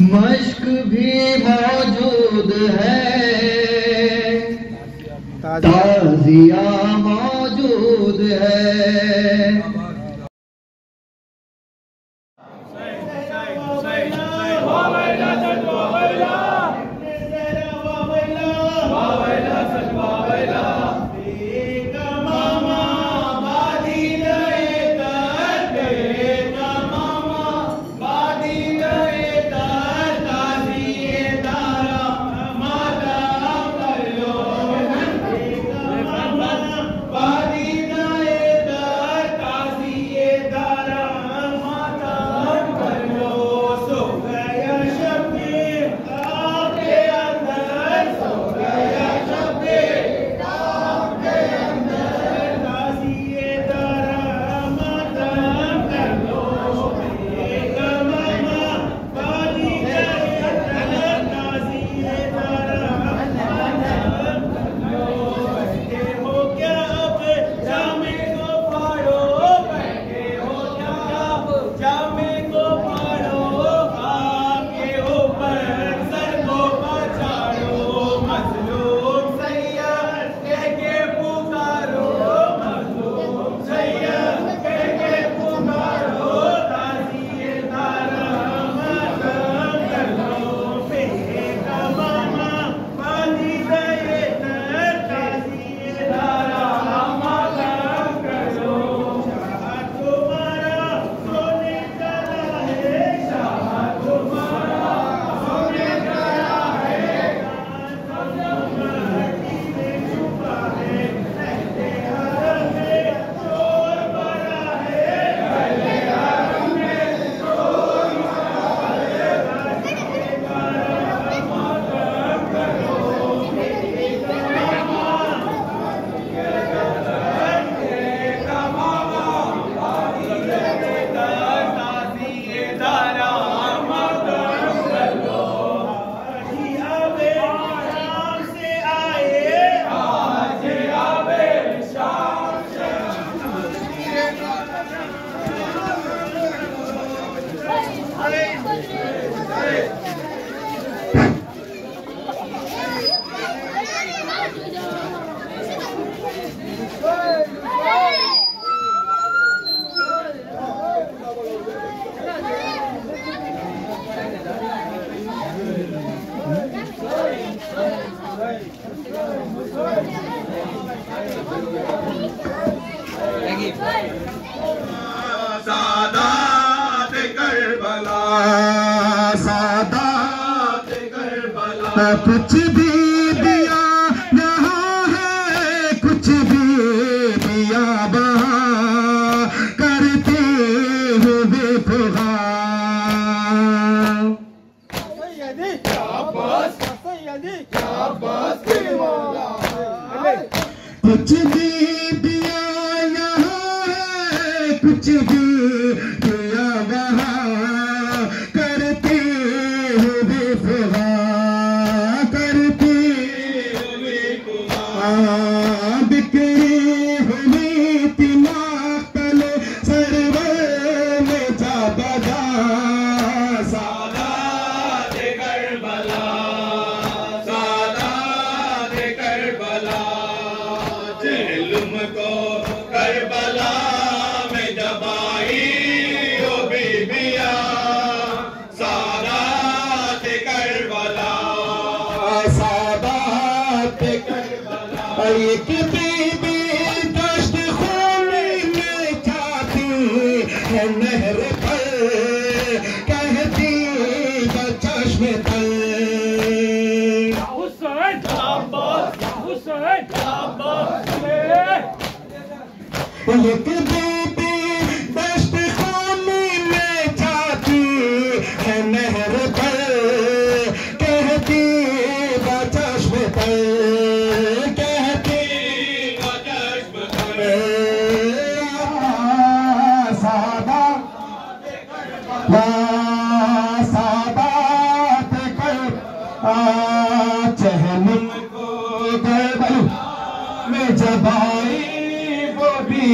मश्क भी मौजूद है। ताजिया। मौजूद है।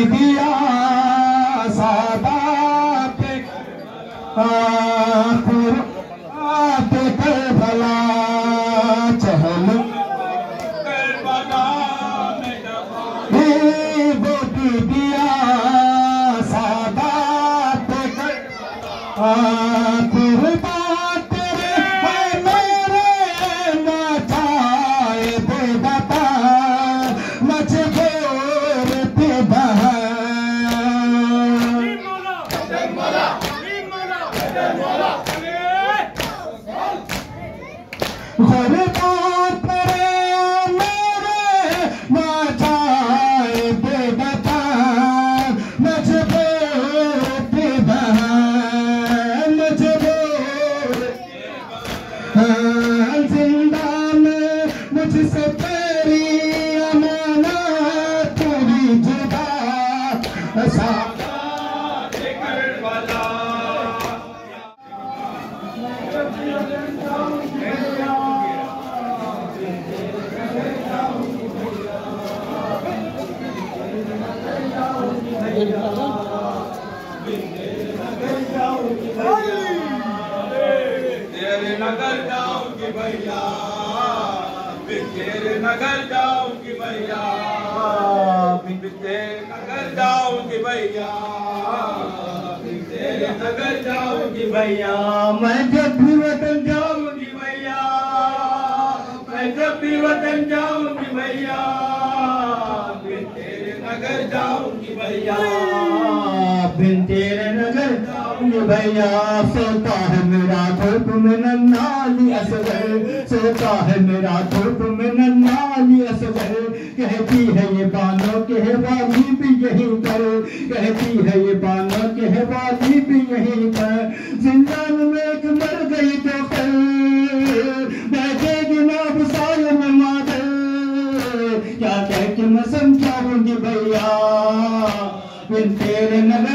দিদি भैया। तेरे नगर जाऊँगी भैया। मैं जब भी वतन जाऊँ जाऊँगी भैया। मैं जब भी वतन जाऊँगी भैया। तेरे नगर जाऊँगी भैया बिन तेरे नगर जाऊँगे भैया, सोता है मेरा धूप में नन्नाली असगर। सोता है मेरा धूप में नन्नाली असगर। कहती है ये बानो के है भी यही पर। कहती है ये बानो के है भी यही पर। जिंदान में एक मर गई तो कल बैठेगी नाब साल में मादर। क्या कह के मैं समझाऊँगी भैया? फिर तेरे नगर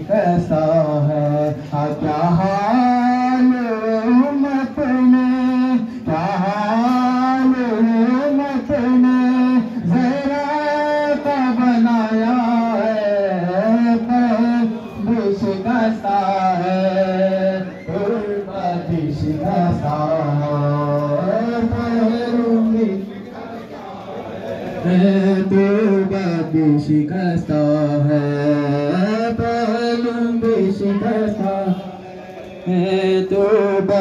कैसा है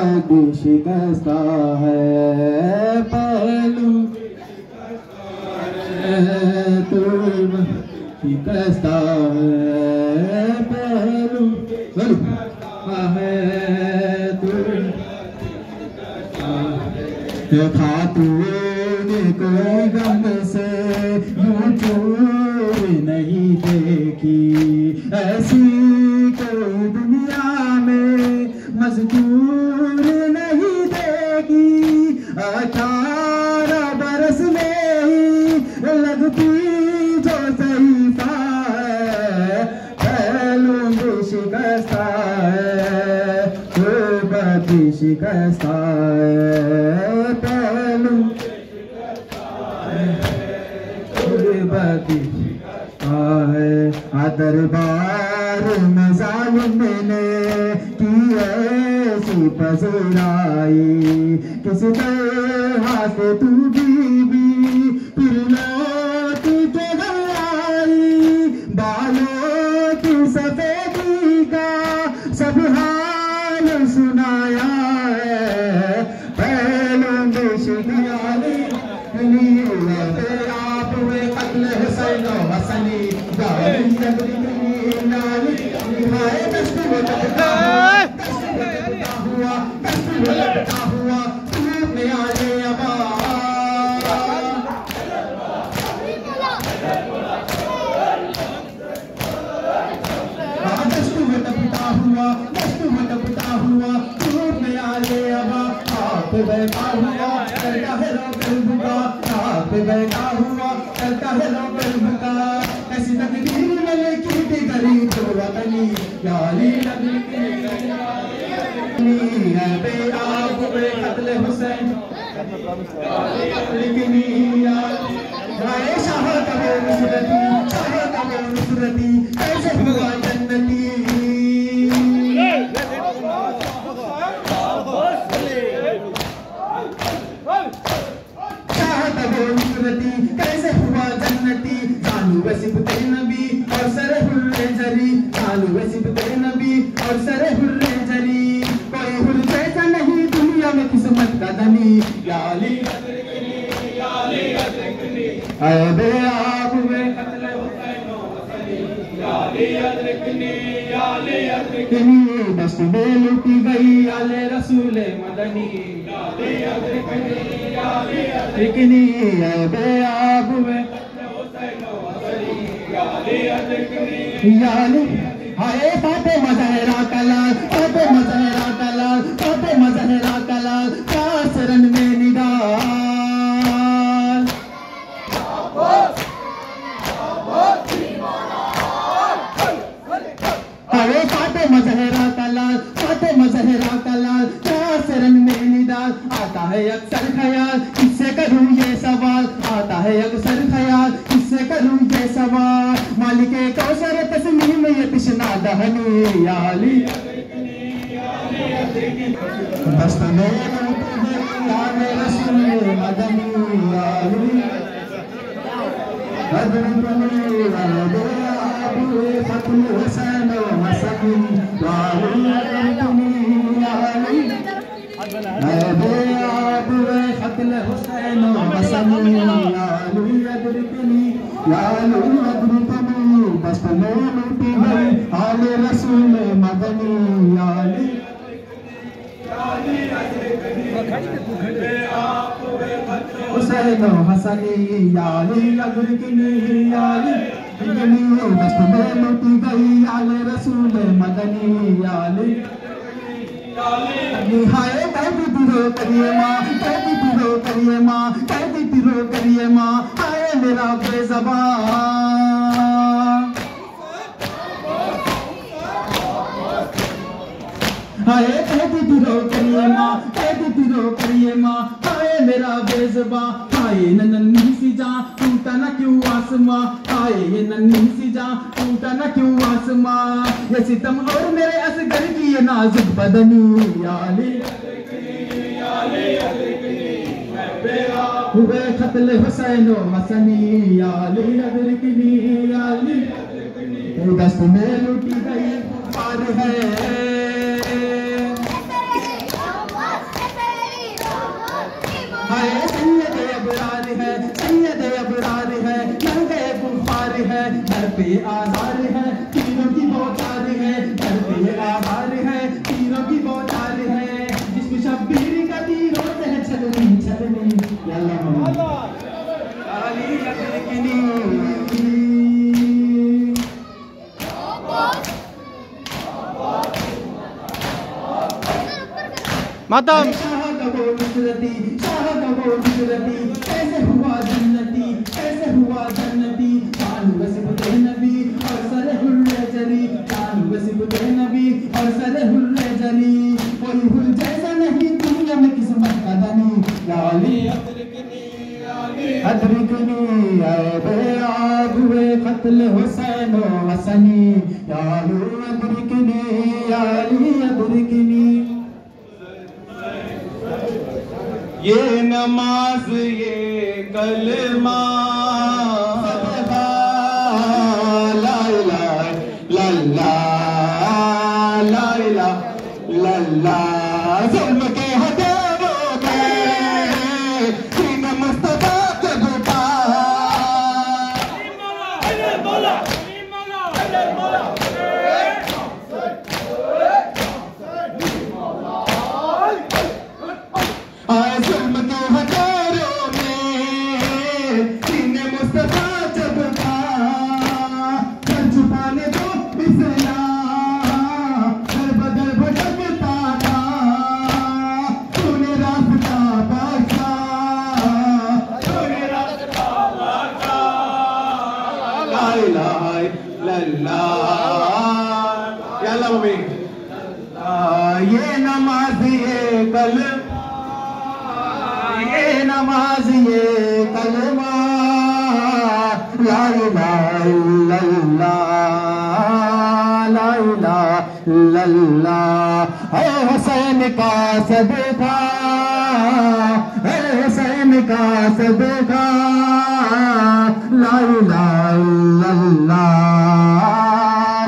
बाबी शिकस्ता है? पहलू तुम शिकस्ता है? पहलू है तो दरबार में जालिम ने की ऐसी पसराई वसीबते नबी और सर हुर्रे जरी। जानू वसीबते नबी और सर हुर्रे जरी। कोई हुर जैसा नहीं दुनिया में किस्मत का धनी। अली अबे आप कत्ल बस में लुटी गई आले रसूल मदनी। अबे आप वे याली हाय फाते मजहरा कला फाते मजहरा कलाल हुसैन हसनी याली लगरकनी याली इगनी दस्त में लुटी गई आले रसूल मदनी याली निहाय कैदी पिरो करिए माँ कैदी तिरो करिए माँ कैदी पिरो करिए माँ, आए मेरा बेजबान। हाय कैदी पिरो करिए माँ कैदी पिरो करिए माँ हाय मेरा बेजबा। हाय न नन्ही सी जा, टूटा न क्यों आसमां? हाय ये नन्ही सी जा, टूटा न क्यों आसमां? ये सितम और मेरे असगर की ये नाजुक बदनी। याली हुए खतल हुसैन हसनी याली अदरकनी याली दस्त में लुटी गई पार है हाय सैयद अबरार है सैयद अबरार है लंगे गुफार है घर पे आधार है तीनों की बौछार है। घर पे आधार है तीनों की बौछार है। जिसमें शब्बीर का तीरों से है छलनी मातम। शाह कबो नुसरती शाह कबो नुसरती कैसे लल्ला। हे हुसैन का सदका है हुसैन का सदका। लल्ला। लल्ला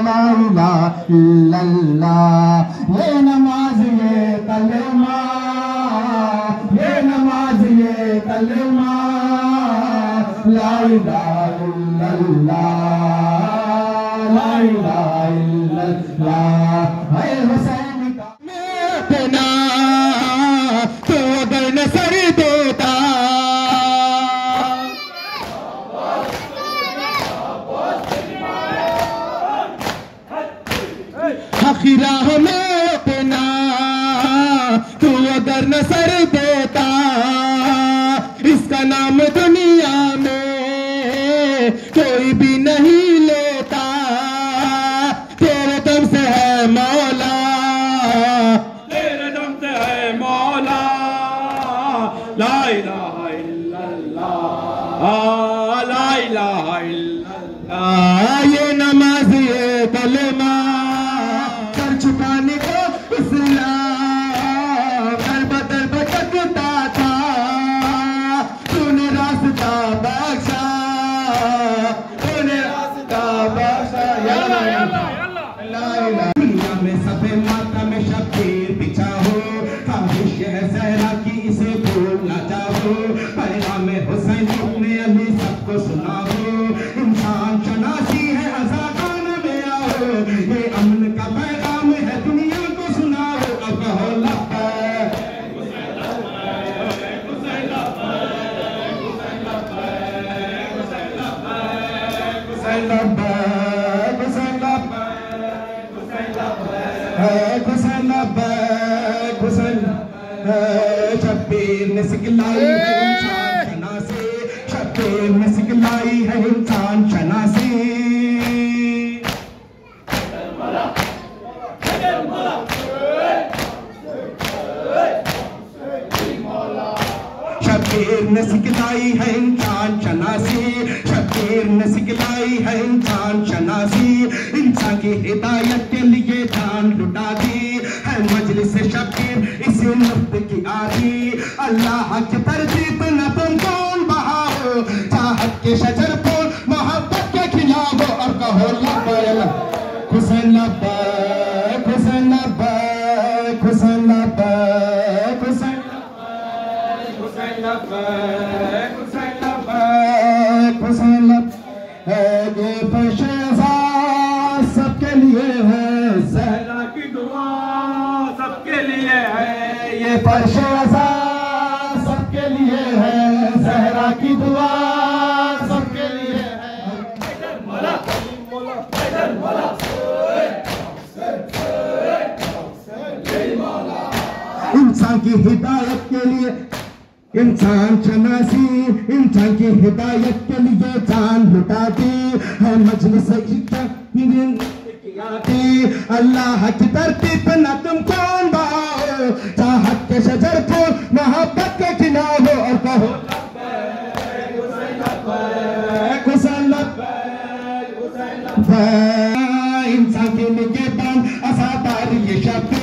लल्ला लल्ला। ये नमाज़ ये कलमा ये नमाज़ ये कलमा लल्ला लल्ला। la ilaha illallah hayya hasan ಸಿಕ್ಕಿಲ್ಲ की हिदायत के लिए। इंसान छनासी इंसान की हिदायत के लिए जान लुटा दी है मजलिस अल्लाह की धरती पर न तुम कौन बाहो। चाहत के शजर को मोहब्बत के खिलाओ और कहो इंसान के निकेतन असादार ये शब्द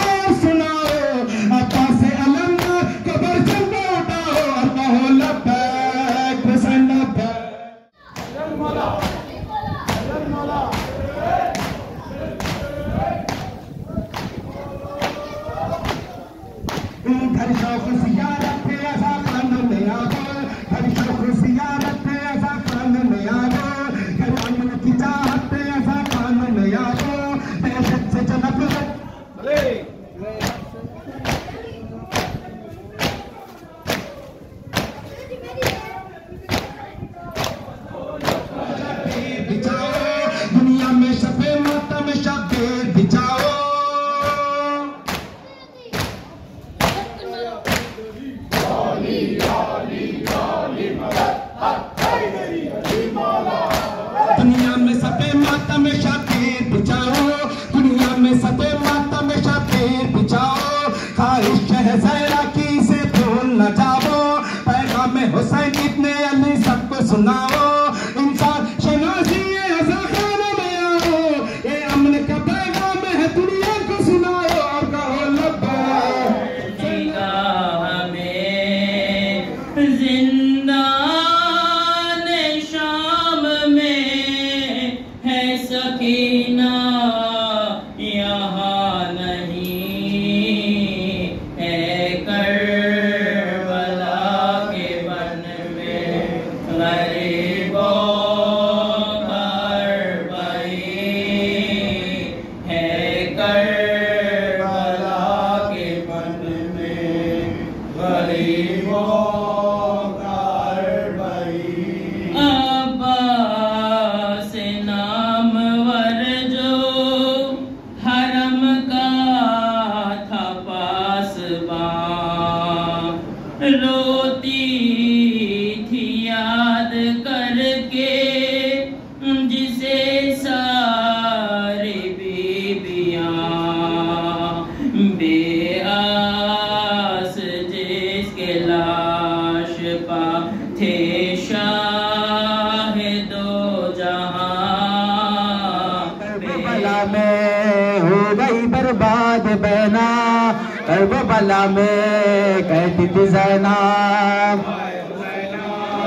करबला में कहती थी जैनाब।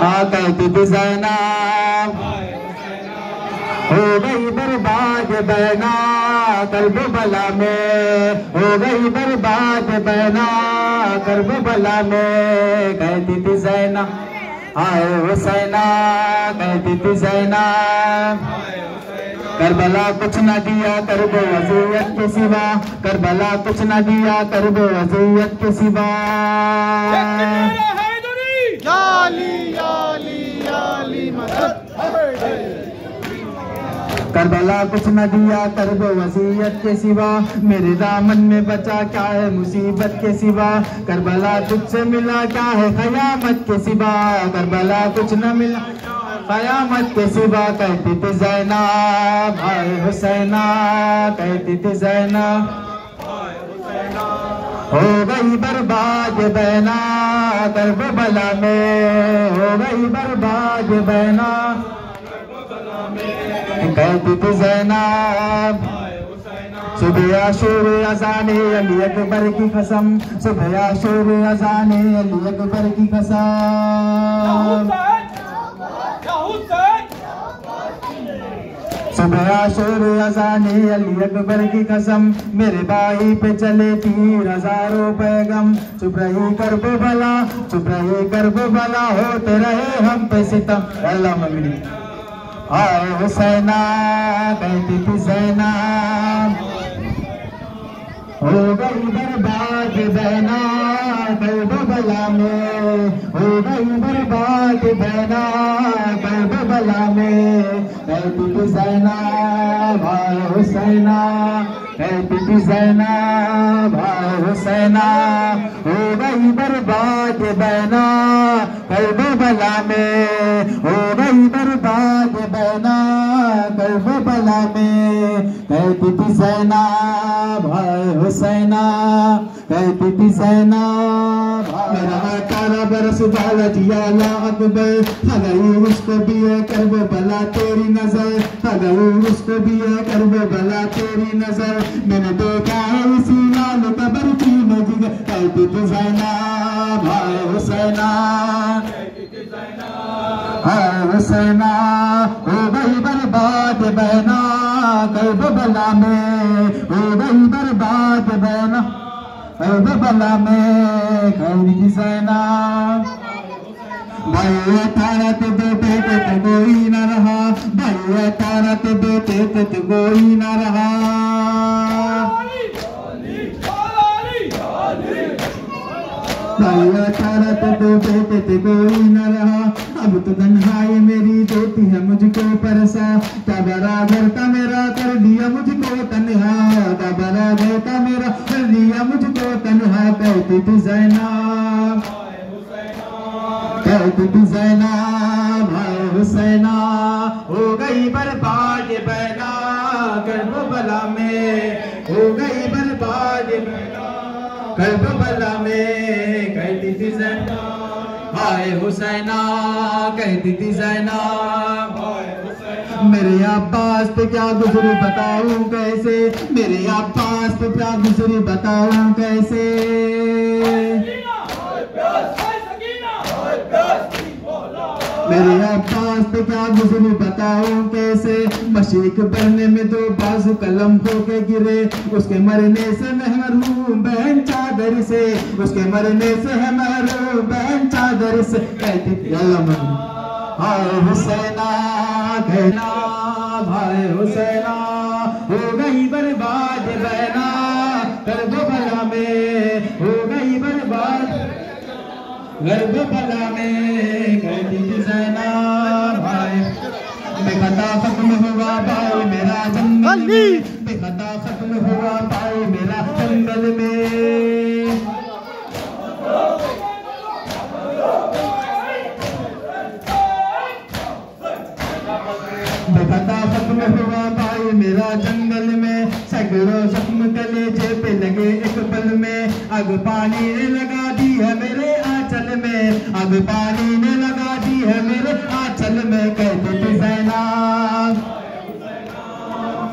हाँ कहती थी जैनाब। हो गई बर्बाद बहना करबला में। हो गई बर्बाद बहना करबला में कहती थी जैना आए हुसैना कहती थी जैना करबला कुछ न दिया करबो वसीयत के सिवा। करबला कुछ न दिया करबो वसीयत के सिवा। करबला कुछ न दिया करबो वसीयत के सिवा। मेरे दामन में बचा क्या है मुसीबत के सिवा। करबला तुझसे मिला क्या है खयामत के सिवा। करबला कुछ न मिला कयामत के सिवा कहती थी जैना भाई हुसैना कहती थी जैना हो गई बर्बाद बहना करबला में। हो गई बर्बाद बहना कहती थी जैना सुबह आशूर अजाने, अली अकबर की कसम। सुबह आशूर अजाने, अली अकबर की कसम। सुबह आशूर अजाने अली अकबर की कसम, मेरे भाई पे चले तीर हज़ारों पैगम। चुप रही कर बो भला, चुप रही कर बो भला, होते रहे हम पे सितम। अल्लाह मम्मी आए हुसैना थी जैना हो गई बर्बाद बहना। करबला में हो गई बर्बाद बहना करबला में कहती जैना भाई हुसैना कहती जैना भाई हुसैना हो गई बर्बाद बहना करबला में हो गई बर्बाद बहना करबला में कहती जैना भाई हुसैना ला उसको भी है करबो भला तेरी नज़र। अगर उसको भी है करबो भला तेरी नज़र। मैंने देखा है इसी लाल कबर की नज़र थी जैना भाई हुसैना हुसैना हो गई बर्बाद बहना। करबला में, हो गई बर्बाद बहना। करबला में गौरी की सेना भाई अठारह तो बेटे तो कोई न रहा भाई अठारह तो बेटे तो कोई न रहा भाई अठारह तो दो बेटे तो कोई न रहा अब तो तन्हाई मेरी देती है मुझको परसा बड़ा घर का मेरा कर दिया मुझको तन्हा बड़ा घर का मेरा कर दिया मुझको तन्हा कहती थी जैनाब कहती थी जैनाब भाई हुसैना हो गई बर्बाद बैना बहना करबला में हो गई बर्बाद बहना बला में कहती थी जैना। हाय हुसैना कहती थी जैना। मेरे आपास पे क्या गुजरी बताऊँ कैसे? मेरे आपास पे क्या गुजरी बताऊँ कैसे? मेरे अब्बास पे क्या गुजरी बताऊँ कैसे? मशीक बनने में दो बाजू कलम हो के गिरे। उसके मरने से महरूम बहन चादर से। उसके मरने से है महरूम बहन चादर से। कहती थी हाय हुसैना, कहना, भाई हुसैना, हो गई बर्बाद। गर्भ बला में कहती थी बेखता खत्म हुआ भाई मेरा जंगल में बेखता खत्म हुआ भाई मेरा जंगल में बेखता खत्म हुआ भाई मेरा जंगल में सैकड़ों जख्म कलेजे पे लगे एक पल में। अग पानी लगा दी है मेरे में अग पानी ने लगा दी है मेरे आंचल में कहती थी जैनाब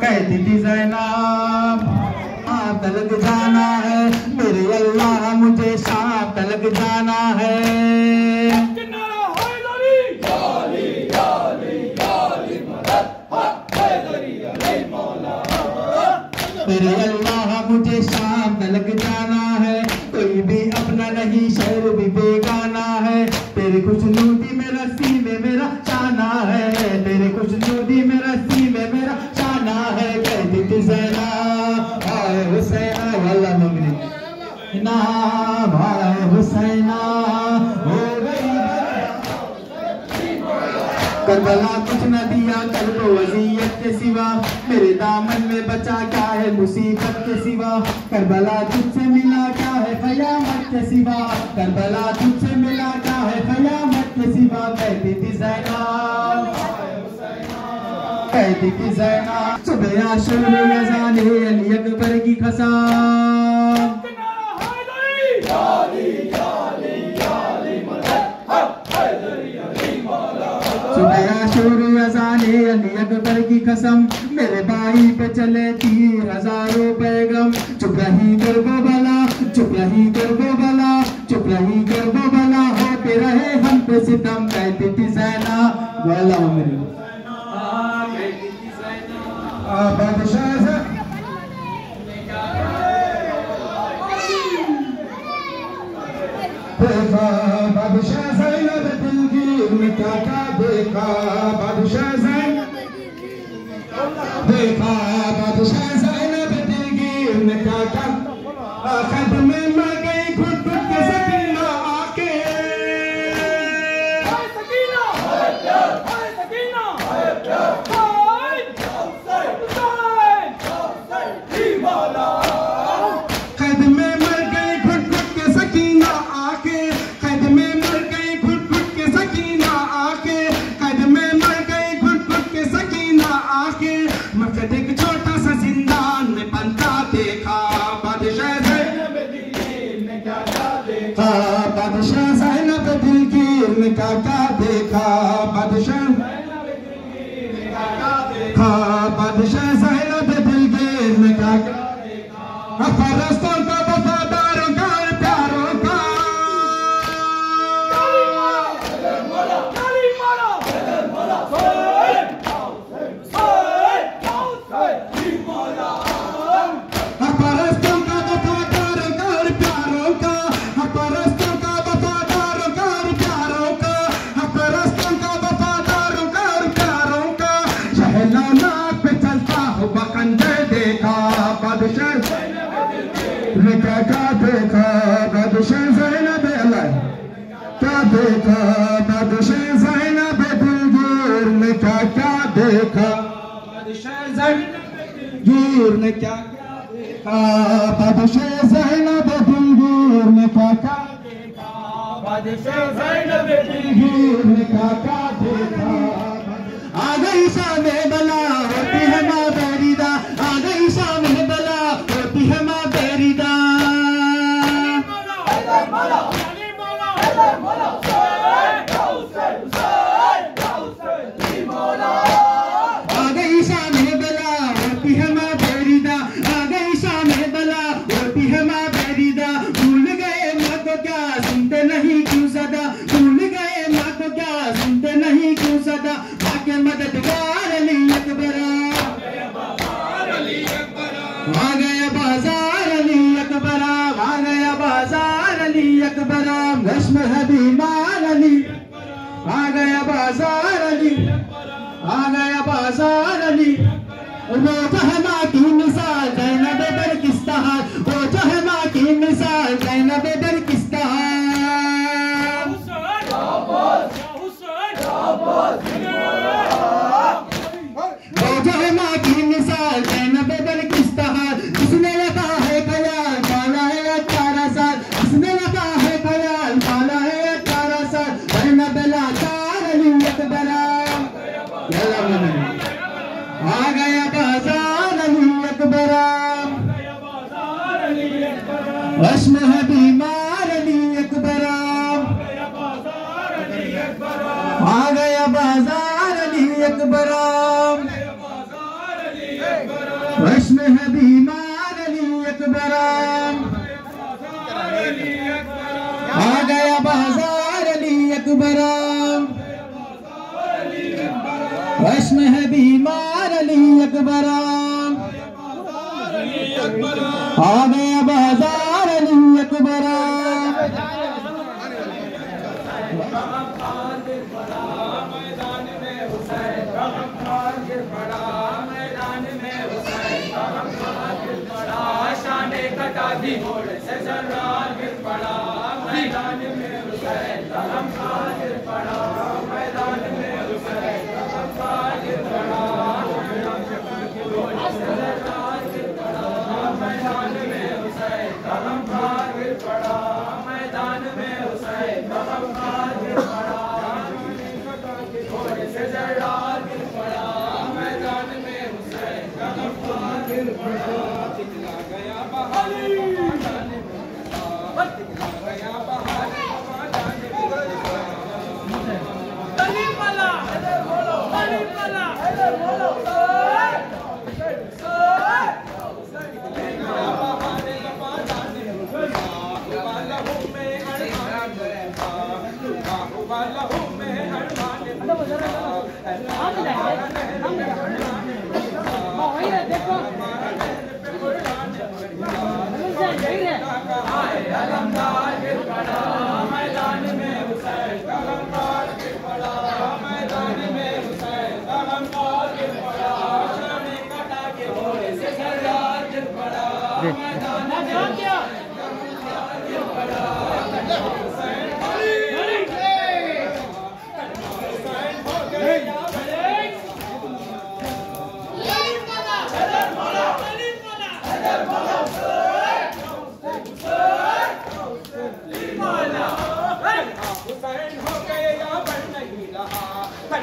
कहती थी जैनाब शाम तलक जाना है मेरे अल्लाह मुझे शाम तलक जाना है। मेरे अल्लाह मुझे शाम तलक जाना करबला कुछ न दिया कल्ब वजीयत के सिवा। मेरे दामन में बचा क्या है मुसीबत के सिवा? करबला तुझसे मिला क्या है कयामत के सिवा? करबला तुझसे मिला क्या है कयामत के सिवा? कहती थी जैना। कहती थी जैना। सुबह आशुर अजान अली अकबर की खसा। कसम, मेरे भाई पे चले तीन हज़ारों पैगम। चुप रही गर्बो बला, चुप रही गर्बो बला, चुप रही गर्बो बला। होते रहे हम पे सितम, कहती थी जैना वाला मेरे बादशाह बादशाह देखा। देखा बादशाह जैनब दिलगीर ने क्या क्या देखा? बादशाह जैनब दिलगीर ने क्या क्या देखा? बादशाह जैनब दिलगीर ने क्या क्या देखा? बादशाह जैनब दिलगीर अकबर जय महाकाल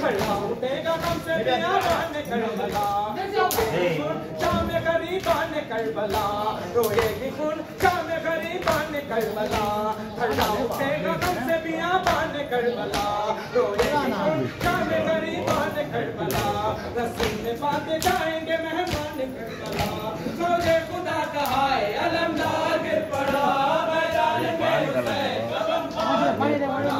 खड़ा उठेगा कम से प्यारान करबला शाम गरीबान से बियाबान करबला रोएगी खून शाम गरीबान करबला रस्सी में जाएँगे खुदा कहा अलमदार गिर पड़ा मैदान में हुसैन पड़ा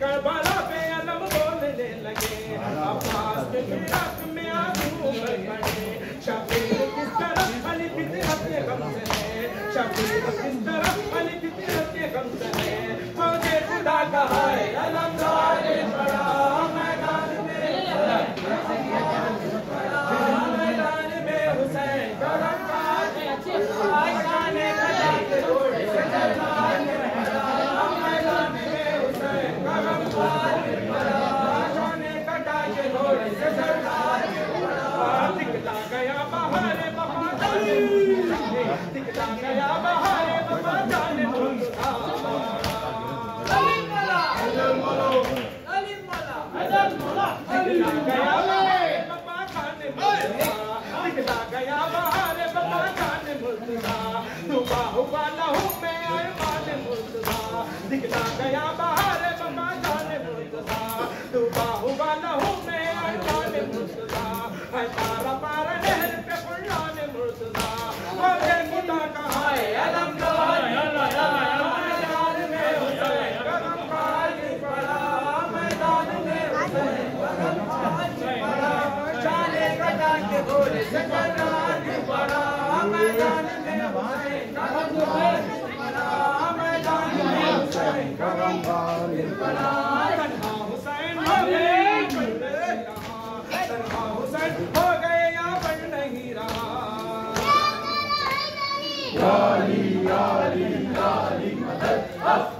करबला पे अलम बोलने लगे अब्बास के फिराक में आँसू भर पड़े किस तरफ़ अली फितरत के गम से है शबीर किस तरफ़ अली फितरत के गम से Ali, Ali, Ali, Madad, Af.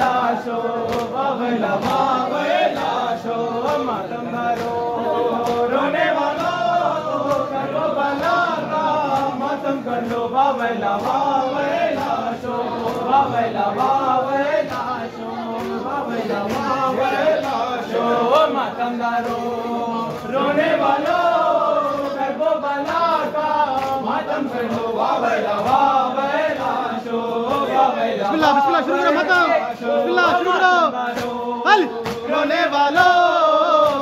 लाशो बगला मावे लाशो मतम भरो रोने वालों, करो बला का कर लो बगला मावे लाशो बगला बाबे लाशो बगला मावे लाशो मतम भरो रोने वालों, करो बला का कर लो बगला बिस्मिल्लाह बिस्मिल्लाह शुरू करो माता बिस्मिल्लाह शुरू करो हल रोने वालों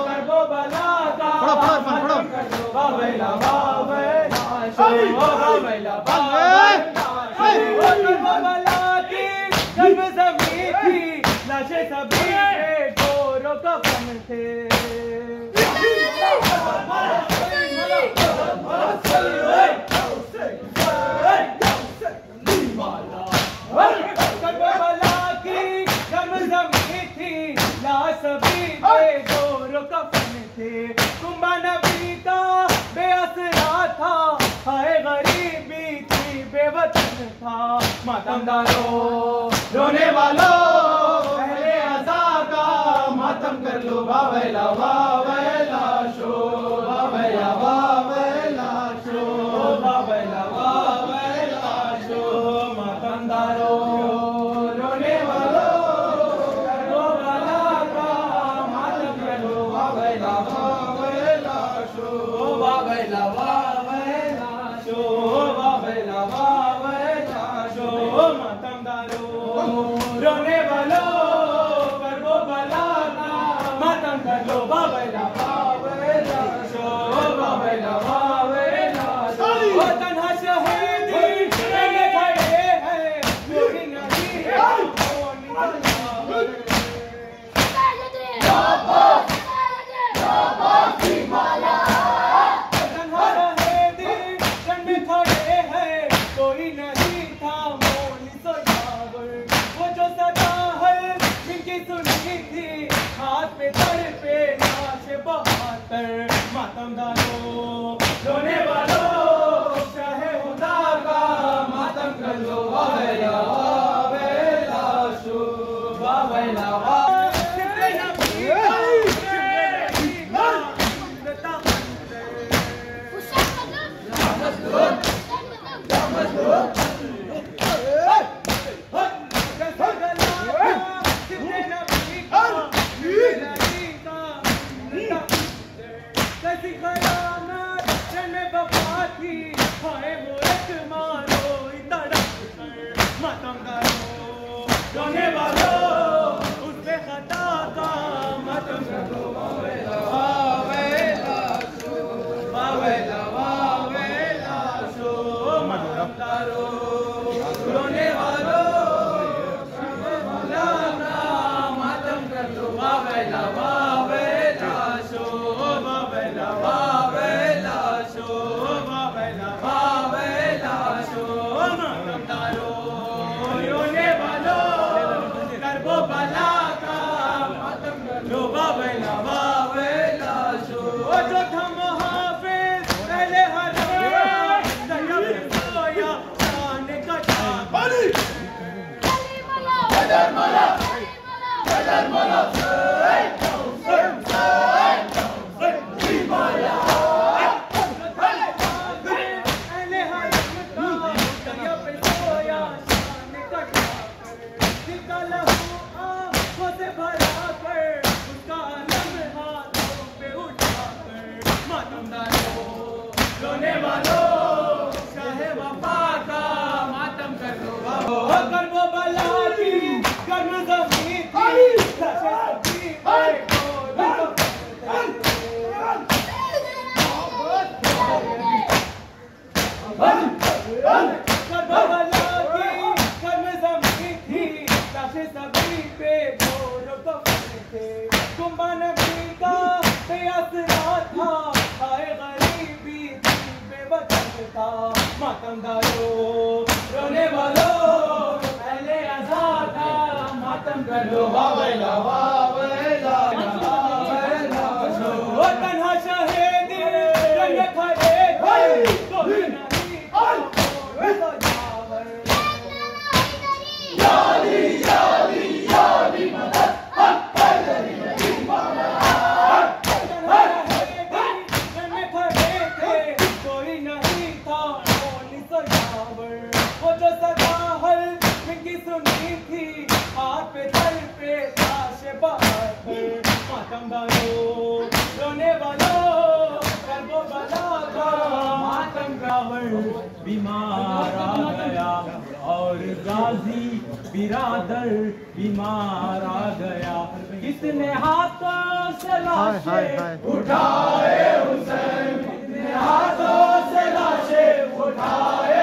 करबो बला का पढ़ो पढ़ो पढ़ो पढ़ो बावेला बावेला शुरू हो बावेला बावेला शुरू मातम डालो रोने वालों पहले अजा का मातम कर लो बाबा Thank you. बिरादर बीमार आ गया। किसने हाथों से लाशें उठाए हुसैन। किसने हाथों से लाशें उठाए